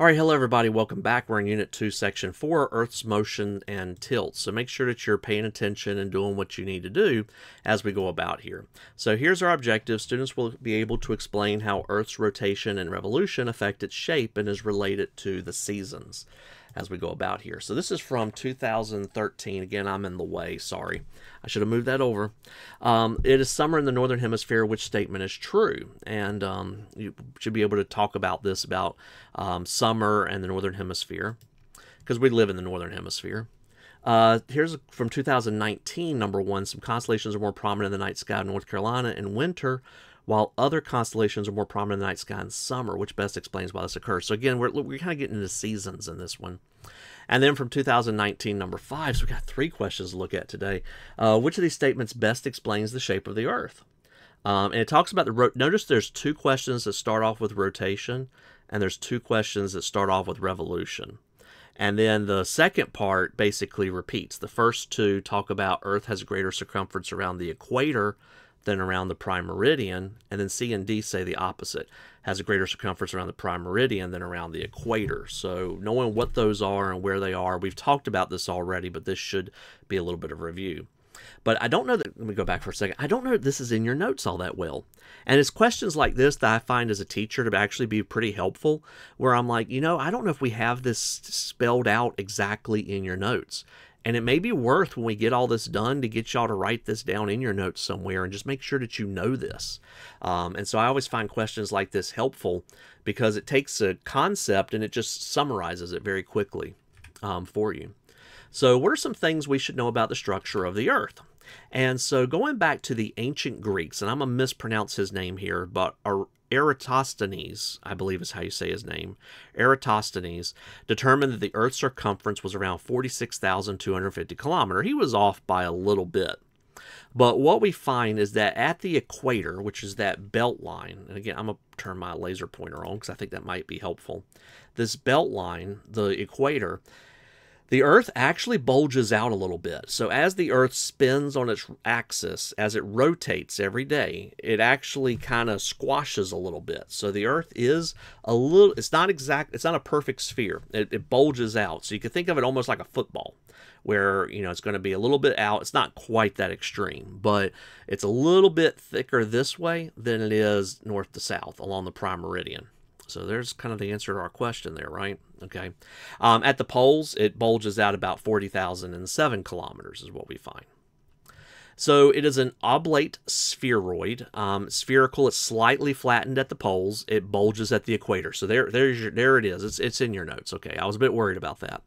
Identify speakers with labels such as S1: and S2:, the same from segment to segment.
S1: All right, hello everybody. Welcome back. We're in Unit 2, Section 4, Earth's Motion and Tilt. So make sure that you're paying attention and doing what you need to do as we go about here. So here's our objective. Students will be able to explain how Earth's rotation and revolution affect its shape and is related to the seasons as we go about here. So this is from 2013. Again, I'm in the way. Sorry. I should have moved that over. Um, it is summer in the Northern Hemisphere. Which statement is true? And um, you should be able to talk about this about um, summer and the Northern Hemisphere because we live in the Northern Hemisphere. Uh, here's from 2019, number one. Some constellations are more prominent in the night sky of North Carolina in winter, while other constellations are more prominent in the night sky in summer, which best explains why this occurs. So again, we're, we're kind of getting into seasons in this one. And then from 2019, number five, so we got three questions to look at today. Uh, which of these statements best explains the shape of the Earth? Um, and it talks about the notice there's two questions that start off with rotation, and there's two questions that start off with revolution. And then the second part basically repeats. The first two talk about Earth has a greater circumference around the equator than around the prime meridian, and then C and D say the opposite, has a greater circumference around the prime meridian than around the equator. So knowing what those are and where they are, we've talked about this already, but this should be a little bit of review. But I don't know that, let me go back for a second. I don't know this is in your notes all that well. And it's questions like this that I find as a teacher to actually be pretty helpful, where I'm like, you know, I don't know if we have this spelled out exactly in your notes. And it may be worth when we get all this done to get y'all to write this down in your notes somewhere and just make sure that you know this. Um, and so I always find questions like this helpful because it takes a concept and it just summarizes it very quickly um, for you. So, what are some things we should know about the structure of the Earth? And so, going back to the ancient Greeks, and I'm going to mispronounce his name here, but Eratosthenes, I believe is how you say his name, Eratosthenes, determined that the Earth's circumference was around 46,250 kilometers. He was off by a little bit. But what we find is that at the equator, which is that belt line, and again, I'm going to turn my laser pointer on because I think that might be helpful. This belt line, the equator, the Earth actually bulges out a little bit. So as the Earth spins on its axis, as it rotates every day, it actually kind of squashes a little bit. So the Earth is a little, it's not exact, it's not a perfect sphere. It, it bulges out. So you can think of it almost like a football where, you know, it's going to be a little bit out. It's not quite that extreme, but it's a little bit thicker this way than it is north to south along the prime meridian. So there's kind of the answer to our question there, right? Okay. Um, at the poles, it bulges out about 40,007 kilometers, is what we find. So it is an oblate spheroid, um, spherical. It's slightly flattened at the poles. It bulges at the equator. So there, there's your, there it is. It's, it's in your notes. Okay, I was a bit worried about that.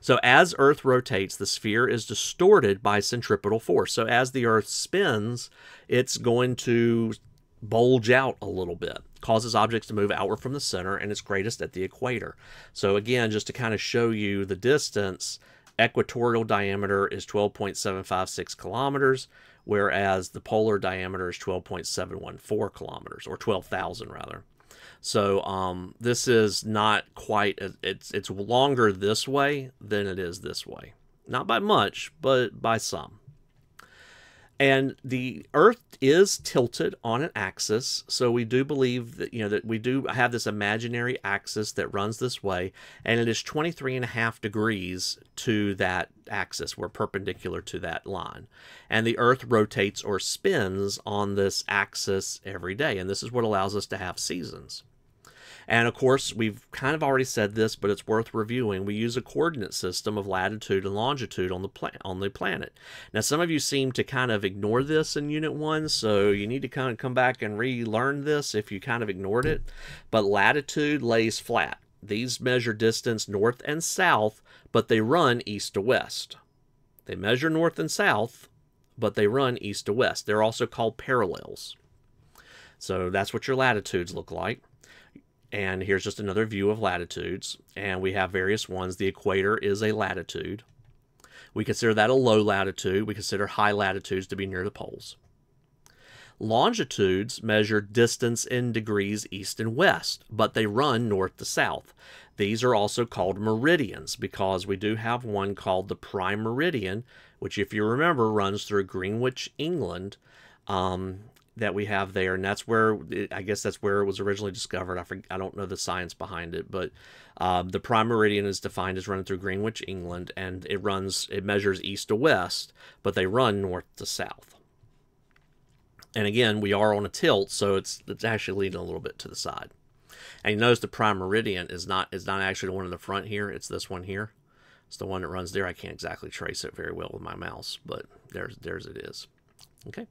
S1: So as Earth rotates, the sphere is distorted by centripetal force. So as the Earth spins, it's going to bulge out a little bit, causes objects to move outward from the center, and it's greatest at the equator. So again, just to kind of show you the distance, equatorial diameter is 12.756 kilometers, whereas the polar diameter is 12.714 kilometers, or 12,000 rather. So um, this is not quite, it's, it's longer this way than it is this way. Not by much, but by some. And the Earth is tilted on an axis, so we do believe that you know that we do have this imaginary axis that runs this way, and it is 23 and a half degrees to that axis. We're perpendicular to that line. And the Earth rotates or spins on this axis every day, and this is what allows us to have seasons. And of course, we've kind of already said this, but it's worth reviewing. We use a coordinate system of latitude and longitude on the pla- on the planet. Now, some of you seem to kind of ignore this in Unit 1, so you need to kind of come back and relearn this if you kind of ignored it. But latitude lays flat. These measure distance north and south, but they run east to west. They measure north and south, but they run east to west. They're also called parallels. So that's what your latitudes look like. And here's just another view of latitudes. And we have various ones. The equator is a latitude. We consider that a low latitude. We consider high latitudes to be near the poles. Longitudes measure distance in degrees east and west, but they run north to south. These are also called meridians because we do have one called the prime meridian, which, if you remember, runs through Greenwich, England. Um, that we have there, and that's where I guess that's where it was originally discovered. I forget, I don't know the science behind it, but um, the prime meridian is defined as running through Greenwich, England, and it runs it measures east to west, but they run north to south. And again, we are on a tilt, so it's it's actually leaning a little bit to the side. And you notice the prime meridian is not is not actually the one in the front here. It's this one here. It's the one that runs there. I can't exactly trace it very well with my mouse, but there's there's it is. Okay.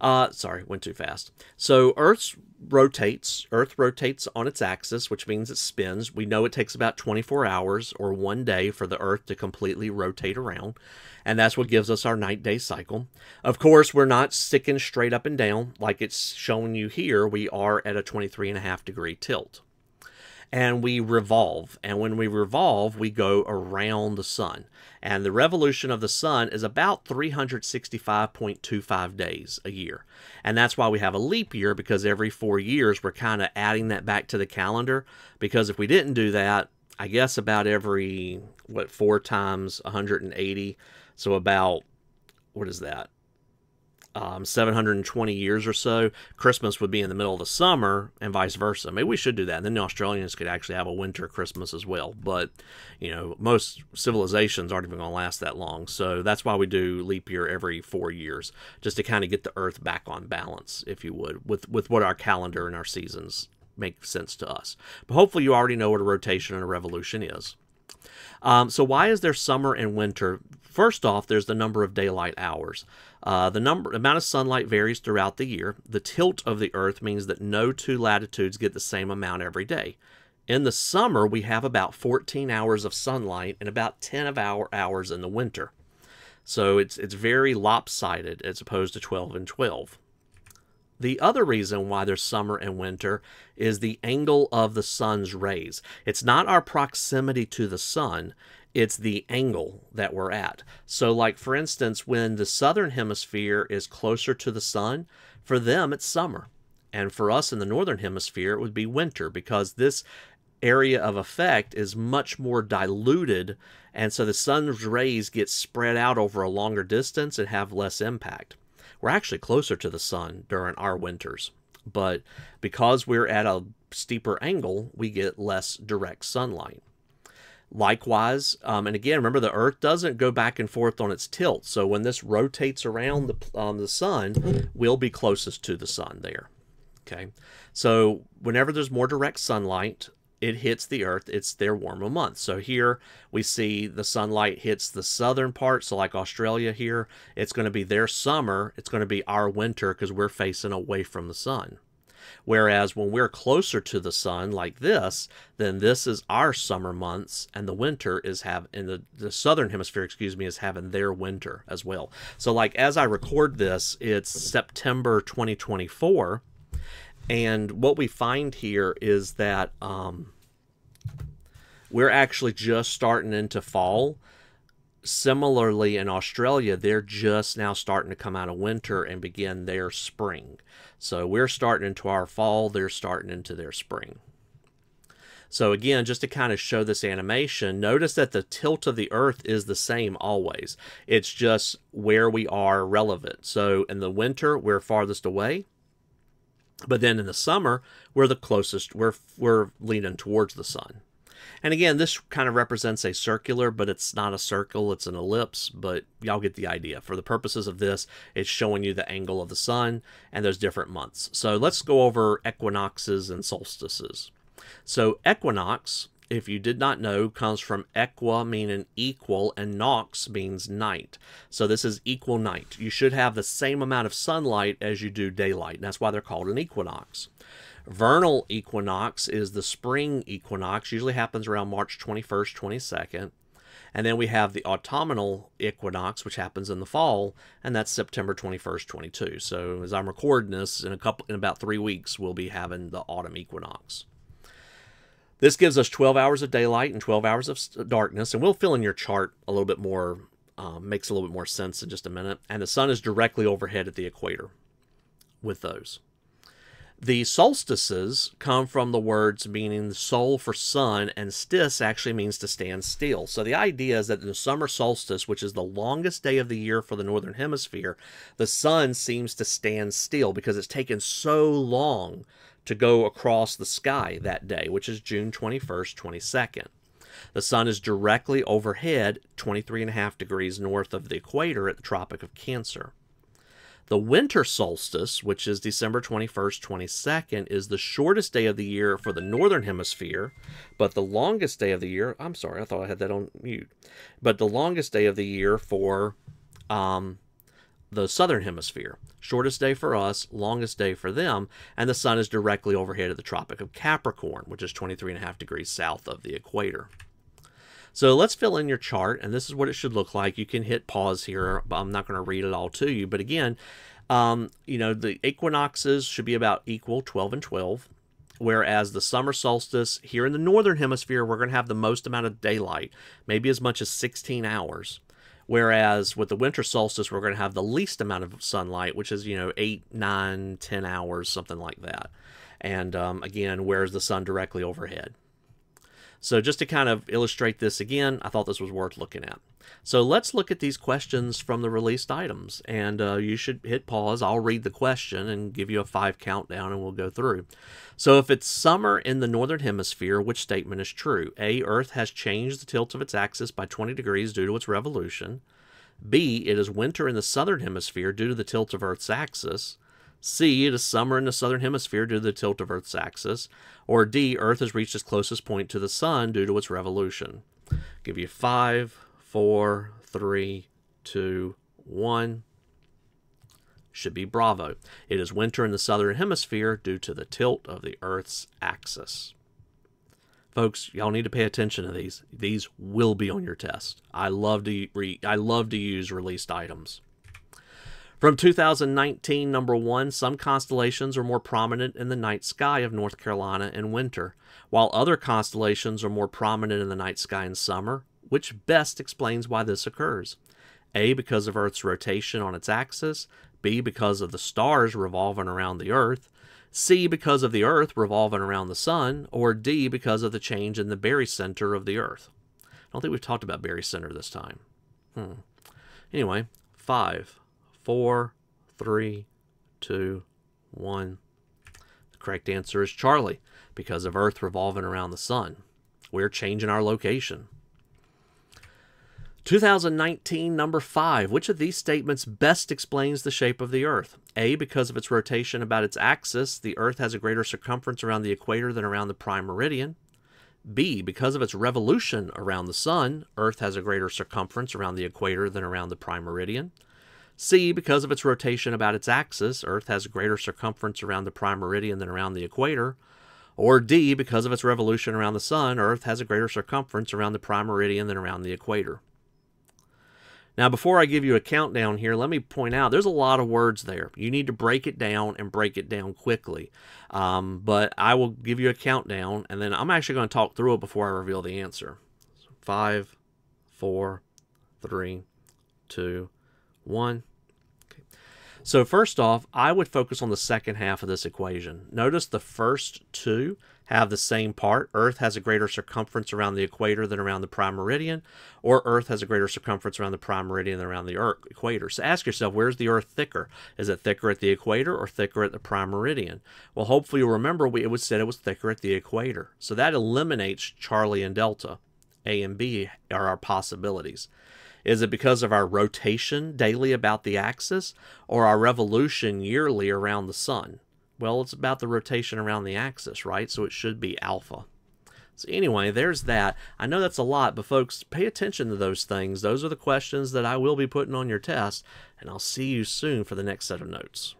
S1: Uh, sorry, went too fast. So Earth rotates. Earth rotates on its axis, which means it spins. We know it takes about 24 hours or one day for the Earth to completely rotate around. And that's what gives us our night day cycle. Of course, we're not sticking straight up and down like it's showing you here. We are at a 23 and a half degree tilt and we revolve. And when we revolve, we go around the sun. And the revolution of the sun is about 365.25 days a year. And that's why we have a leap year because every four years we're kind of adding that back to the calendar. Because if we didn't do that, I guess about every, what, four times 180. So about, what is that? Um, 720 years or so, Christmas would be in the middle of the summer and vice versa. Maybe we should do that. And then the Australians could actually have a winter Christmas as well. But, you know, most civilizations aren't even going to last that long. So that's why we do leap year every four years, just to kind of get the Earth back on balance, if you would, with, with what our calendar and our seasons make sense to us. But hopefully you already know what a rotation and a revolution is. Um, so why is there summer and winter? First off, there's the number of daylight hours. Uh, the number amount of sunlight varies throughout the year. The tilt of the Earth means that no two latitudes get the same amount every day. In the summer, we have about 14 hours of sunlight and about 10 of our hours in the winter. So it's it's very lopsided as opposed to 12 and 12. The other reason why there's summer and winter is the angle of the sun's rays. It's not our proximity to the sun, it's the angle that we're at. So, like for instance, when the southern hemisphere is closer to the sun, for them it's summer. And for us in the northern hemisphere, it would be winter because this area of effect is much more diluted. And so the sun's rays get spread out over a longer distance and have less impact. We're actually closer to the sun during our winters, but because we're at a steeper angle, we get less direct sunlight. Likewise, um, and again, remember the Earth doesn't go back and forth on its tilt. So when this rotates around the, um, the sun, we'll be closest to the sun there. Okay. So whenever there's more direct sunlight, it hits the earth, it's their warmer month. So here we see the sunlight hits the southern part. So, like Australia here, it's going to be their summer, it's going to be our winter because we're facing away from the sun. Whereas when we're closer to the sun, like this, then this is our summer months, and the winter is have in the, the southern hemisphere, excuse me, is having their winter as well. So, like as I record this, it's September 2024 and what we find here is that um, we're actually just starting into fall. Similarly, in Australia, they're just now starting to come out of winter and begin their spring. So we're starting into our fall, they're starting into their spring. So again, just to kind of show this animation, notice that the tilt of the Earth is the same always. It's just where we are relevant. So in the winter, we're farthest away. But then in the summer, we're the closest, we're, we're leaning towards the sun. And again, this kind of represents a circular, but it's not a circle, it's an ellipse, but y'all get the idea. For the purposes of this, it's showing you the angle of the sun and those different months. So let's go over equinoxes and solstices. So equinox if you did not know, comes from equa meaning equal and nox means night. So this is equal night. You should have the same amount of sunlight as you do daylight. And that's why they're called an equinox. Vernal equinox is the spring equinox, usually happens around March 21st, 22nd. And then we have the autumnal equinox, which happens in the fall, and that's September 21st, 22. So as I'm recording this, in a couple in about three weeks, we'll be having the autumn equinox. This gives us 12 hours of daylight and 12 hours of darkness, and we'll fill in your chart a little bit more, um, makes a little bit more sense in just a minute. And the sun is directly overhead at the equator with those. The solstices come from the words meaning sol for sun, and stis actually means to stand still. So the idea is that the summer solstice, which is the longest day of the year for the northern hemisphere, the sun seems to stand still because it's taken so long to go across the sky that day, which is June 21st, 22nd. The sun is directly overhead, 23 and a half degrees north of the equator at the Tropic of Cancer. The winter solstice, which is December 21st, 22nd, is the shortest day of the year for the northern hemisphere, but the longest day of the year, I'm sorry, I thought I had that on mute, but the longest day of the year for um, the southern hemisphere. Shortest day for us, longest day for them, and the sun is directly overhead at the Tropic of Capricorn, which is 23 and a half degrees south of the equator. So let's fill in your chart, and this is what it should look like. You can hit pause here. I'm not going to read it all to you, but again, um, you know, the equinoxes should be about equal, 12 and 12, whereas the summer solstice here in the northern hemisphere, we're going to have the most amount of daylight, maybe as much as 16 hours. Whereas with the winter solstice, we're going to have the least amount of sunlight, which is, you know, 8, 9, 10 hours, something like that. And um, again, where's the sun directly overhead? So just to kind of illustrate this again, I thought this was worth looking at. So let's look at these questions from the released items. And uh, you should hit pause. I'll read the question and give you a five countdown and we'll go through. So if it's summer in the northern hemisphere, which statement is true? A, Earth has changed the tilt of its axis by 20 degrees due to its revolution. B, it is winter in the southern hemisphere due to the tilt of Earth's axis. C, it is summer in the southern hemisphere due to the tilt of Earth's axis. Or D, Earth has reached its closest point to the sun due to its revolution. give you five, four, three, two, one. Should be bravo. It is winter in the southern hemisphere due to the tilt of the Earth's axis. Folks, y'all need to pay attention to these. These will be on your test. I love to re- I love to use released items. From 2019, number one, some constellations are more prominent in the night sky of North Carolina in winter, while other constellations are more prominent in the night sky in summer, which best explains why this occurs. A, because of Earth's rotation on its axis, B, because of the stars revolving around the Earth, C, because of the Earth revolving around the Sun, or D, because of the change in the barycenter of the Earth. I don't think we've talked about barycenter this time. Hmm. Anyway, 5 four, three, two, one. The correct answer is Charlie, because of Earth revolving around the sun. We're changing our location. 2019, number five. Which of these statements best explains the shape of the Earth? A, because of its rotation about its axis, the Earth has a greater circumference around the equator than around the prime meridian. B, because of its revolution around the Sun, Earth has a greater circumference around the equator than around the prime meridian. C, because of its rotation about its axis, Earth has a greater circumference around the prime meridian than around the equator. Or D, because of its revolution around the Sun, Earth has a greater circumference around the prime meridian than around the equator. Now, before I give you a countdown here, let me point out there's a lot of words there. You need to break it down and break it down quickly. Um, but I will give you a countdown, and then I'm actually going to talk through it before I reveal the answer. Five, four, three, two, one. Okay. So first off, I would focus on the second half of this equation. Notice the first two have the same part. Earth has a greater circumference around the equator than around the prime meridian, or Earth has a greater circumference around the prime meridian than around the Earth, equator. So ask yourself, where's the Earth thicker? Is it thicker at the equator or thicker at the prime meridian? Well, hopefully you'll remember we it was said it was thicker at the equator. So that eliminates Charlie and Delta. A and B are our possibilities. Is it because of our rotation daily about the axis or our revolution yearly around the sun? Well, it's about the rotation around the axis, right? So it should be alpha. So anyway, there's that. I know that's a lot, but folks, pay attention to those things. Those are the questions that I will be putting on your test, and I'll see you soon for the next set of notes.